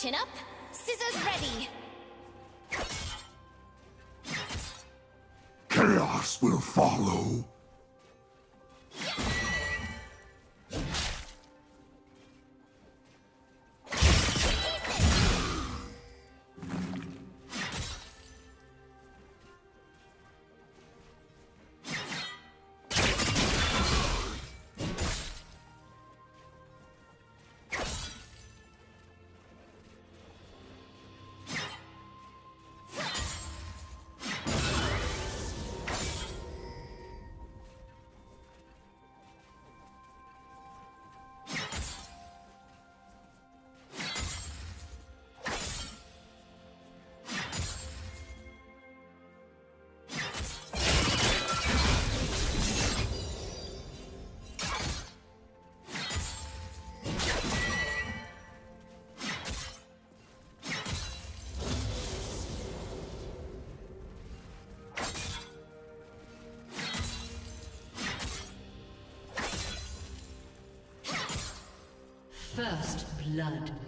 Chin up, scissors ready. Chaos will follow. First blood.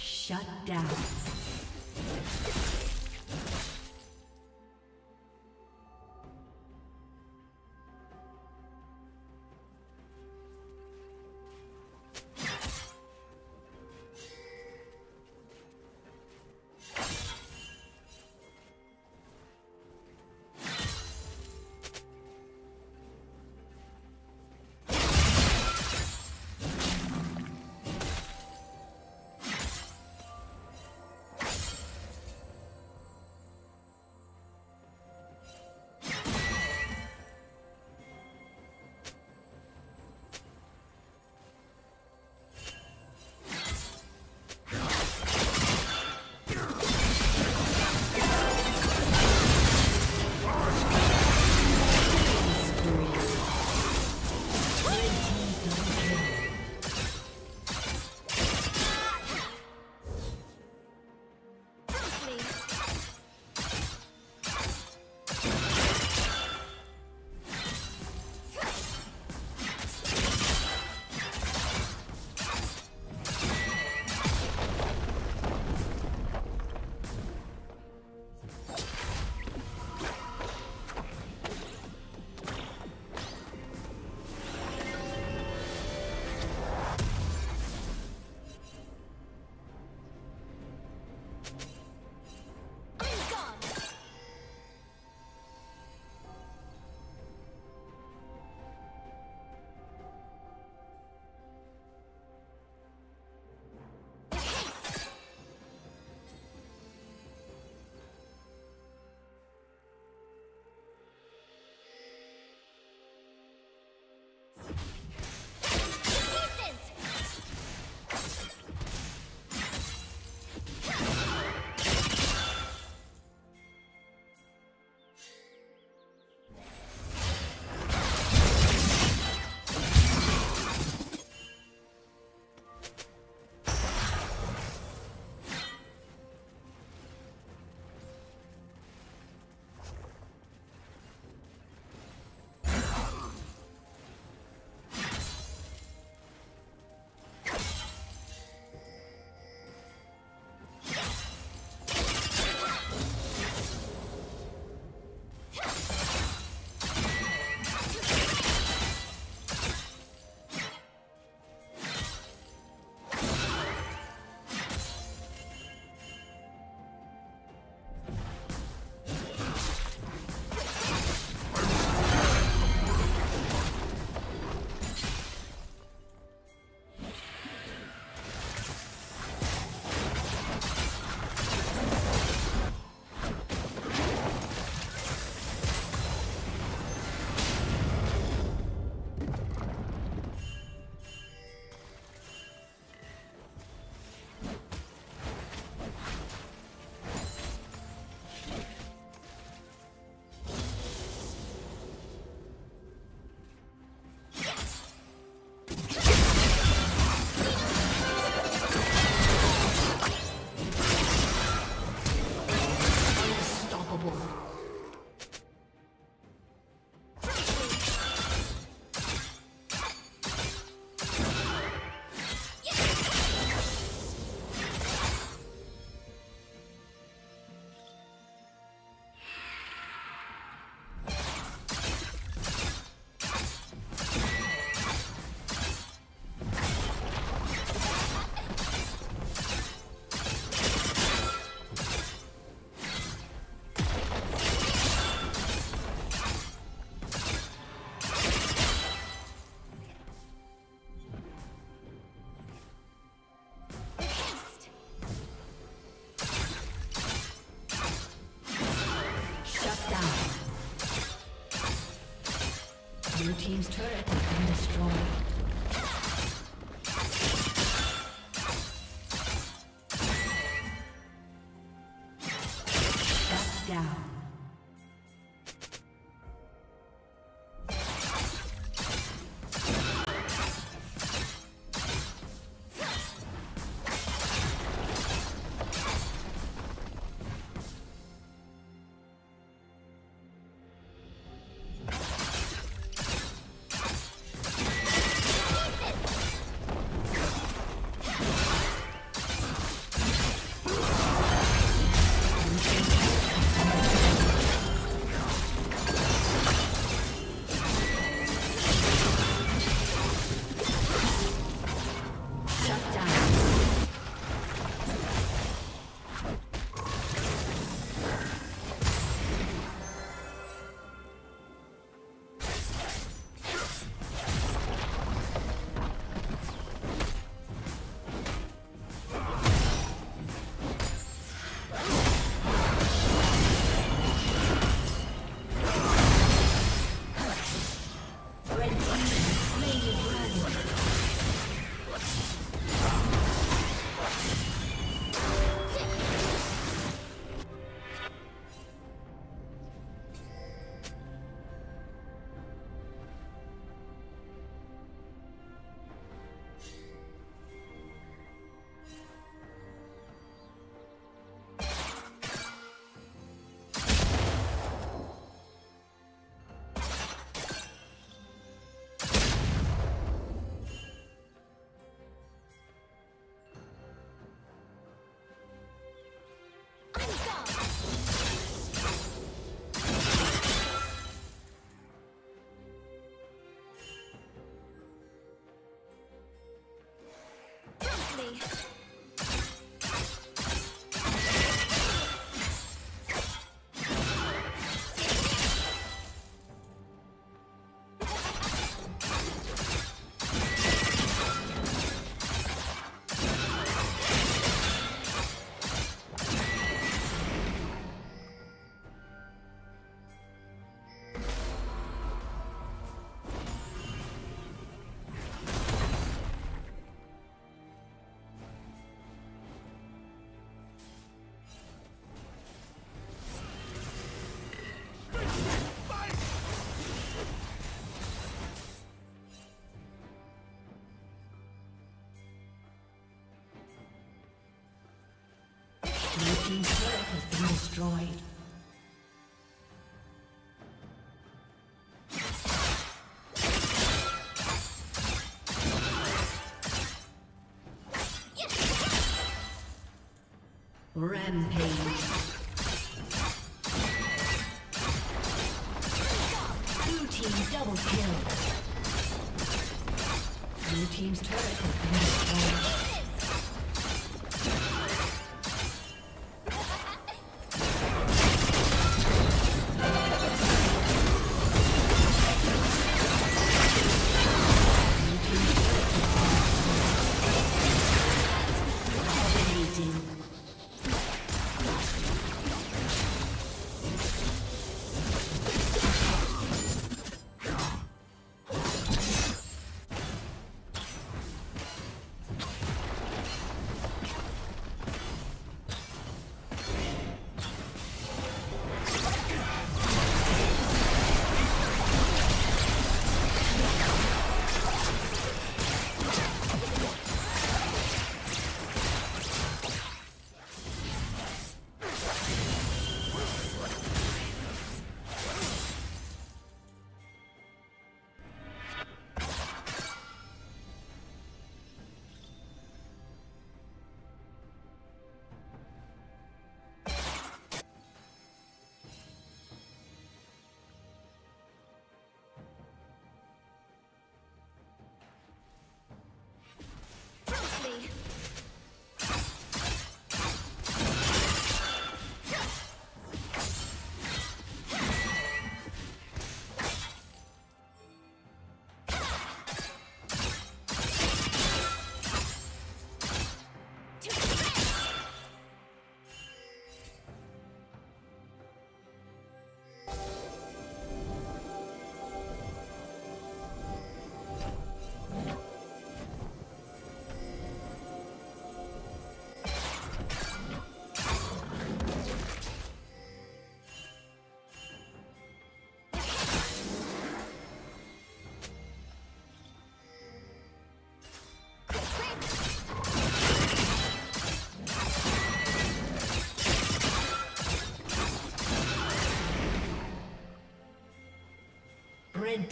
Shut down. Destroyed. Rampage.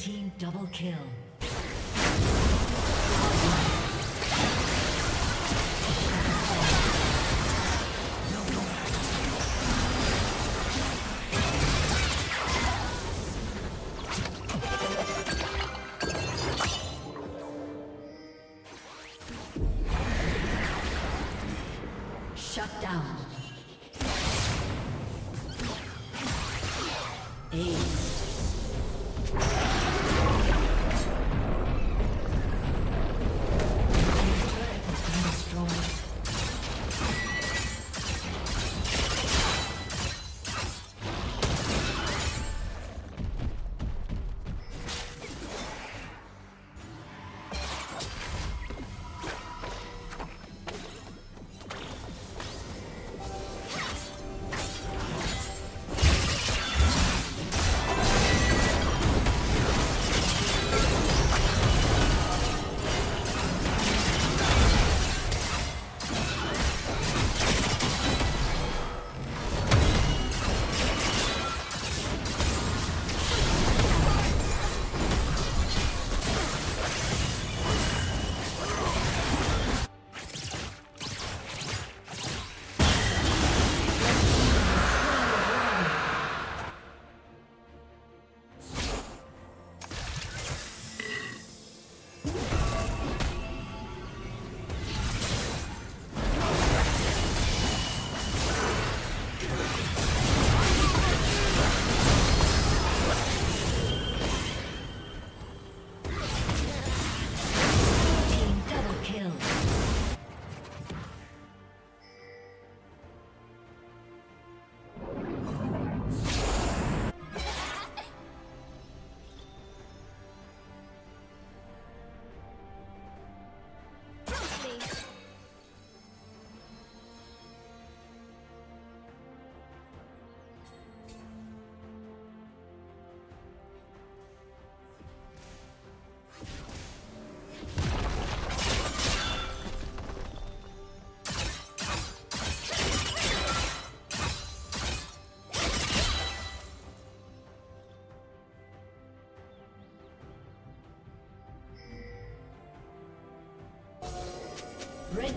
team double kill.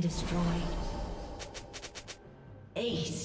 Destroyed. Aced.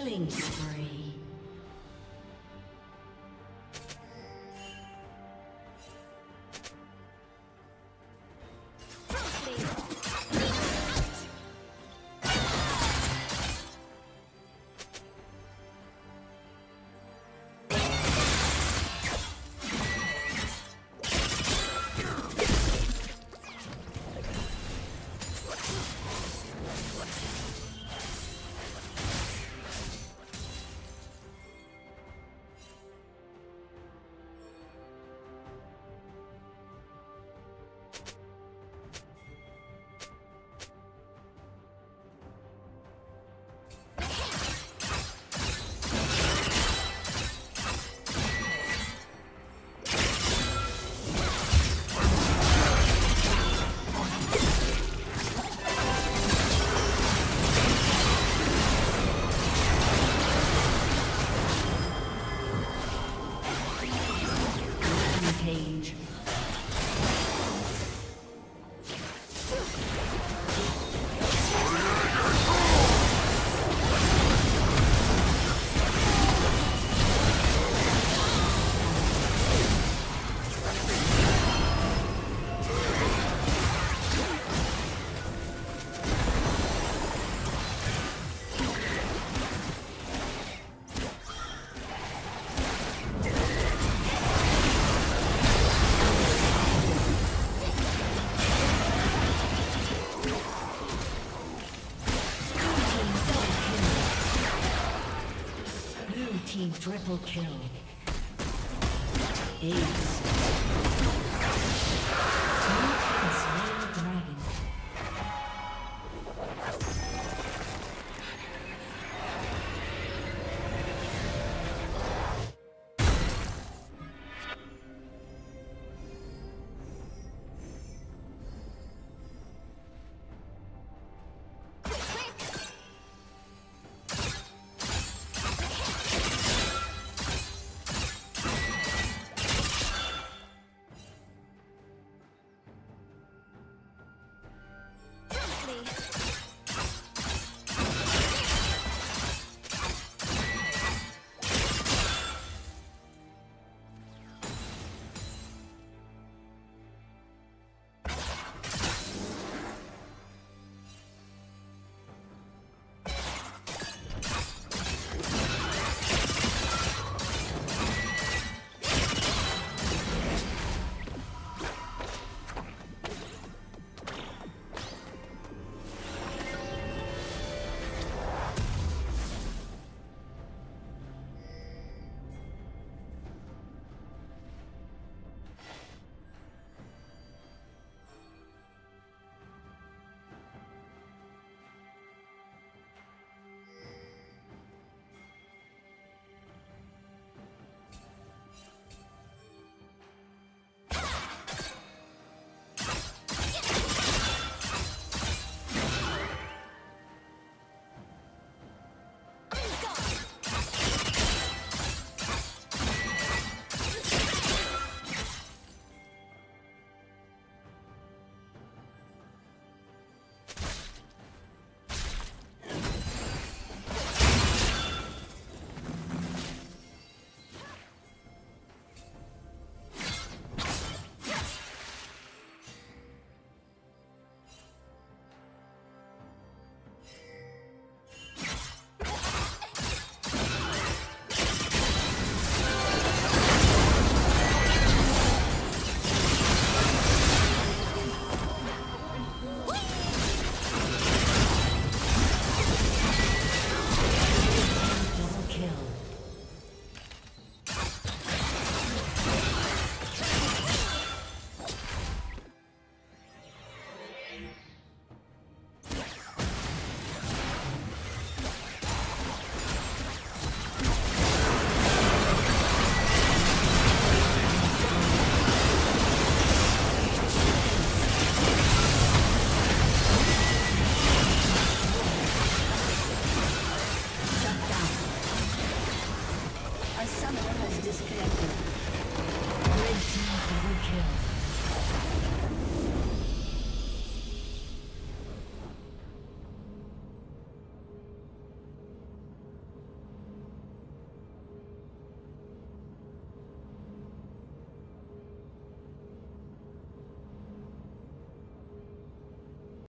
Killing spree. Triple kill.